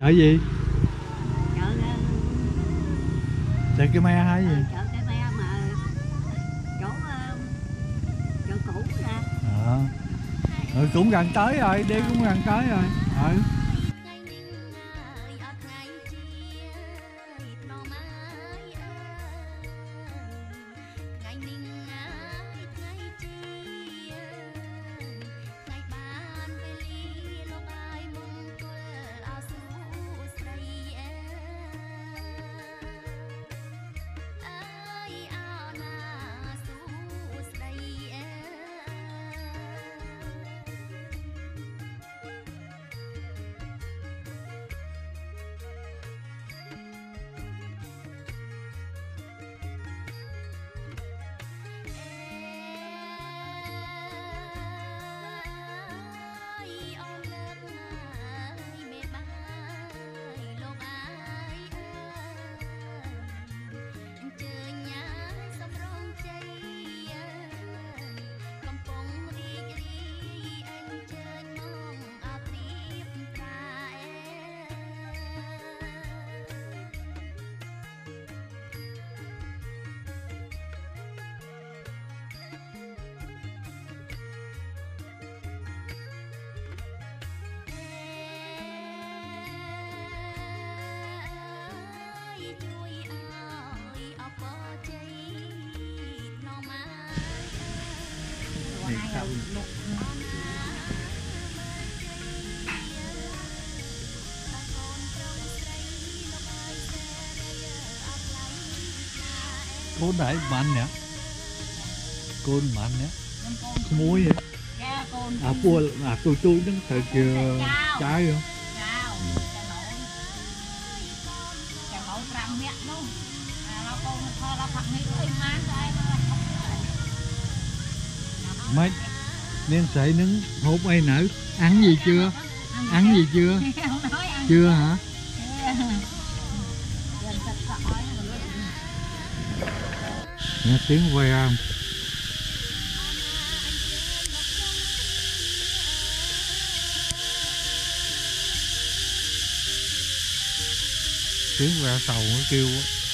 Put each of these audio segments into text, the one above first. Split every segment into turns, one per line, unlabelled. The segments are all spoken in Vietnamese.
chợ gì?
Chợ
chợ cái me hay gì?
Ờ, chợ cái me mà chỗ ờ, chợ cũ ra
ờ. À. ừ, cũng gần tới rồi đi cũng gần tới rồi. Ừ
chậm
cô đại bạn
nhé. Côn bạn nhé.
Muối vậy. À cua à tôi tôi đứng thời kia trái không? Mike nên sợi nứng hột ai nở. Ăn gì chưa? Ăn gì chưa? Chưa hả? Nghe tiếng quay không tiếng ra sầu nó kêu quá.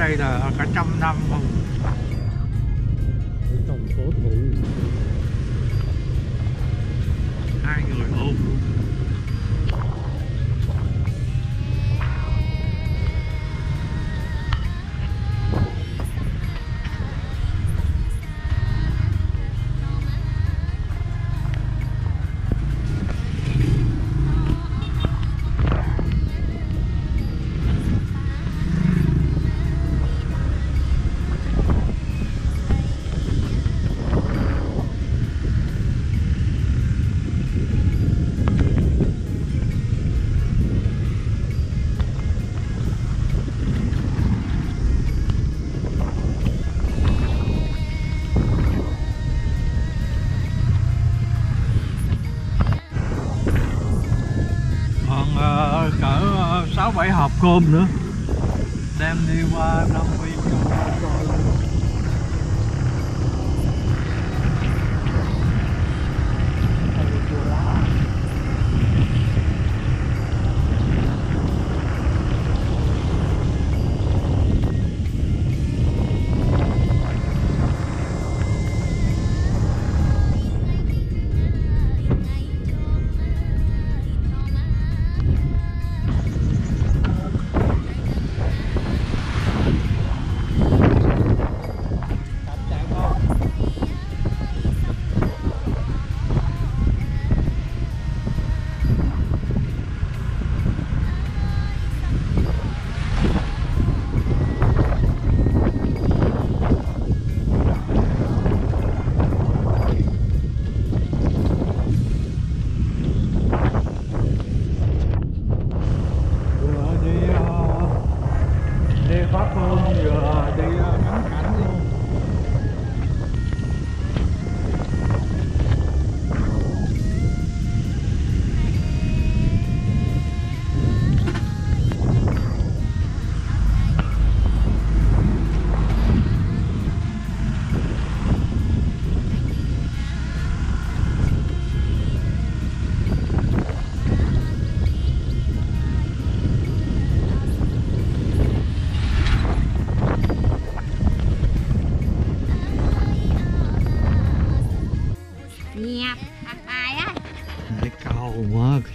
đây là cả trăm năm
cơm nữa. Đem đi qua Nam Phi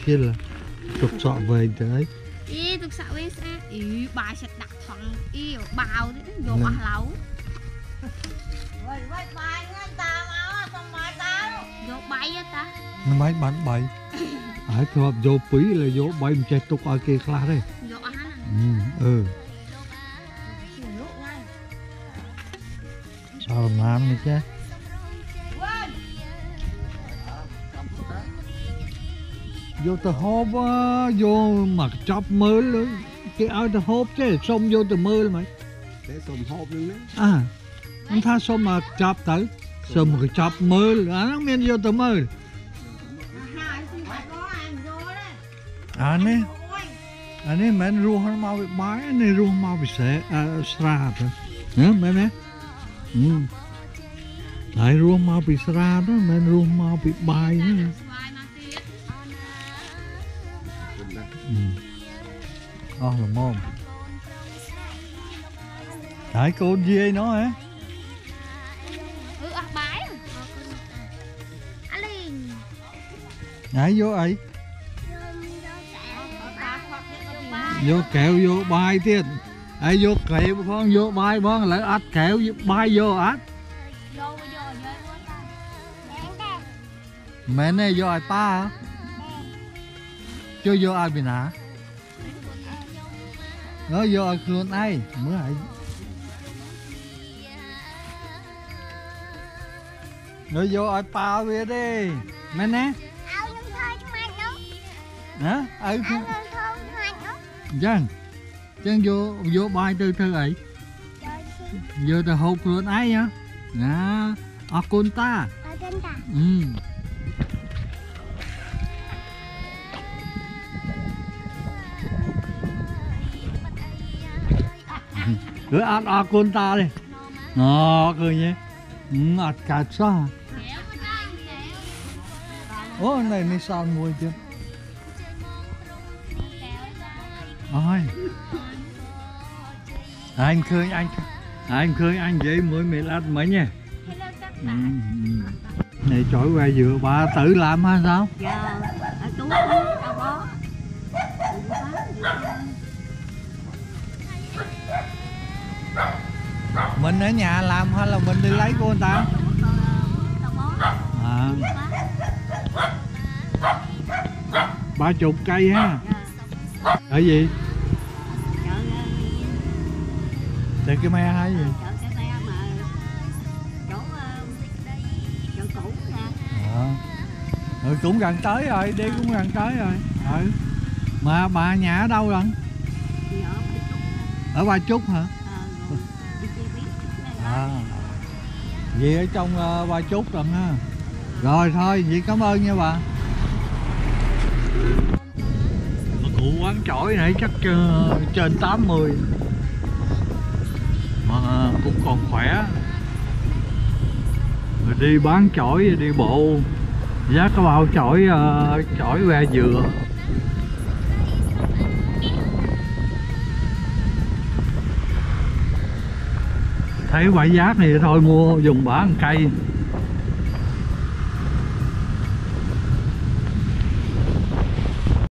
kia là trục sọ về tới
ý tôi sợ với xe ý bài sẽ đặt thằng ý bào thế vô
Ừ.
à lẩu Vậy vậy bài người ta máu xong bài tao. Vô bay á ta.
Nó máy bắn bay. Ở thuộc vô phí là vô bay một chạy tục ở kia khá đấy.
Vô á nè
ừ, ừ. Sao làm này chứ
យ
កទៅហូបយកមកចប់មើលគេឲ្យទៅហូបទេ
សុំយកទៅមើ
លមកគេសុំហូបនឹងណាអឺថាសុំមកចប់ទៅ
សុំមកចប់មើល
អាហ្នឹងមានយកទៅមើលអានេះអានេះមិនរស់មកពីបាយនេះរស់មកពីស្រែស្រាបណា
មែនទេ
ហើយ
រស់មកពីស្រាបមិនរស់មកពីបាយណា ừ Ồ là mồm Cái con ấy nó hả?
Ừ à bái
Nhảy vô ấy Vô kẹo vô ទៀត ấy vô kẹo con vô bài con lại ắt kẹo bài vô
ta
mẹ này vô ai ta hả? Chưa vô ai bị nã? Nó vô ai luôn ai? Mới ai Nó vô ai pa về đi. Mẹ nè. Hả? Ai không Dân. Dân vô vô bài từ từ ấy. Vô từ hộp luôn ai nhá Nà Ở con ta Ừ Cứ ăn à con ta đi. Nó cười nhé. Ừ, ăn cả xa này mới sao mùi chứ
Kéo
Ôi. Anh khơi anh Anh khơi anh vậy mới mệt lát mấy nha ừ, ừ. Này trỗi qua dừa bà tự làm hay sao?
Dạ. Giờ
Mình ở nhà làm hay là mình đi lấy của người ta?
bó
À, ba chục cây ha Ở gì?
chợ
cái me hay gì?
nè
Ờ. Ừ, cũng gần tới rồi, đi cũng gần tới rồi ừ. Mà bà nhà ở đâu rồi?
chút
Ở Ba Chúc hả? À. Vậy ở trong uh, Ba chút rồi ha. Rồi thôi, vậy cảm ơn nha bà. Mà cụ quán bán chổi này chắc uh, trên 80 mà ờ, cũng còn khỏe. Rồi đi bán chổi đi bộ. Giá có bao chổi uh, chổi que dừa. Thấy vải giáp này thôi mua dùng bả ăn cây